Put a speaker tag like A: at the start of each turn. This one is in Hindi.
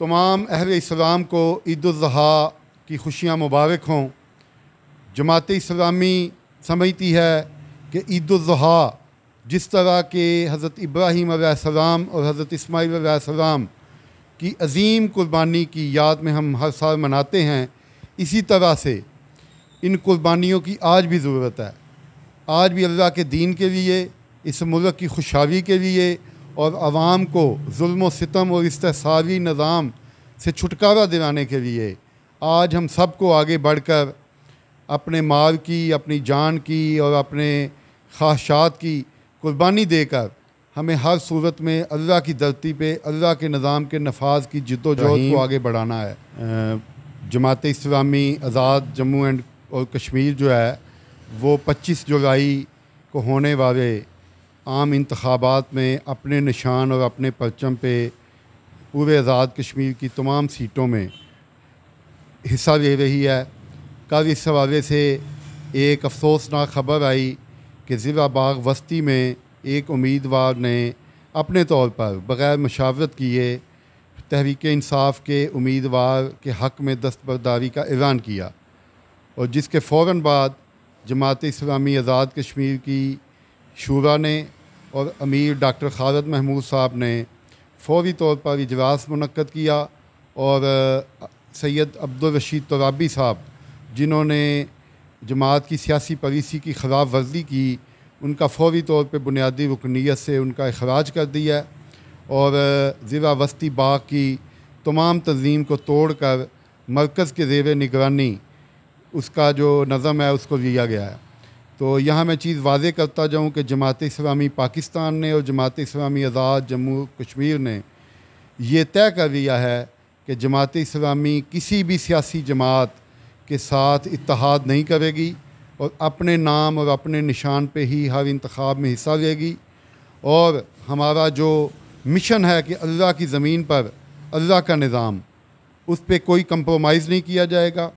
A: तमाम अहल इस्लाम को ईद उज़हा की खुशियाँ मुबारक हों। जमात इस्लामी समझती है कि ईद उज़हा जिस तरह के हज़रत इब्राहीम सलाम और हज़रत इसमाईल सलाम की अज़ीम कुर्बानी की याद में हम हर साल मनाते हैं, इसी तरह से इन कुर्बानियों की आज भी ज़रूरत है। आज भी अल्लाह के दीन के लिए, इस मुल्क की खुशहाली के लिए और आवाम को जुल्म सितम और इस्तेसाली निज़ाम से छुटकारा दिलाने के लिए आज हम सबको आगे बढ़कर अपने माल की अपनी जान की और अपने ख्वाहिशात की कुर्बानी देकर हमें हर सूरत में अल्लाह की धरती पे अल्लाह के निज़ाम के नफाज की जद्दोजहद को आगे बढ़ाना है। जमात इस्लामी आज़ाद जम्मू एंड और कश्मीर जो है वो 25 जुलाई को होने वाले आम इंतबात में अपने निशान और अपने परचम पे पूरे आज़ाद कश्मीर की तमाम सीटों में हिस्सा ले रही है। कल इस हवाले से एक अफसोसनाक खबर आई कि ज़िला बाग वस्ती में एक उम्मीदवार ने अपने तौर पर बग़ैर मशावरत किए तहरीक इंसाफ के उम्मीदवार के हक़ में दस्तबरदारी का ऐलान किया और जिसके फ़ौर बाद जमात इस्लामी आज़ाद कश्मीर की शूरा ने और अमीर डॉक्टर खालद महमूद साहब ने फौरी तौर पर इजलास मनक़द किया और सैयद अब्दुलरशीद तराबी साहब, जिन्होंने जमात की सियासी पॉलिसी की ख़िलाफ़ वर्जी की, उनका फौरी तौर पर बुनियादी रुकनीत से उनका अखराज कर दिया और ज़िला वस्ती बाग की तमाम तंजीम को तोड़ कर मरकज़ के जेर निगरानी, उसका जो नज़म है उसको लिया गया है। तो यहाँ मैं चीज़ वाजे करता जाऊँ कि जमात इस्लामी पाकिस्तान ने और जमात इस्लामी आज़ाद जम्मू कश्मीर ने ये तय कर लिया है कि जमात इस्लामी किसी भी सियासी जमात के साथ इत्तेहाद नहीं करेगी और अपने नाम और अपने निशान पे ही हर इंतखब में हिस्सा लेगी। और हमारा जो मिशन है कि अल्लाह की ज़मीन पर अल्लाह का निज़ाम, उस पर कोई कंप्रोमाइज़ नहीं किया जाएगा।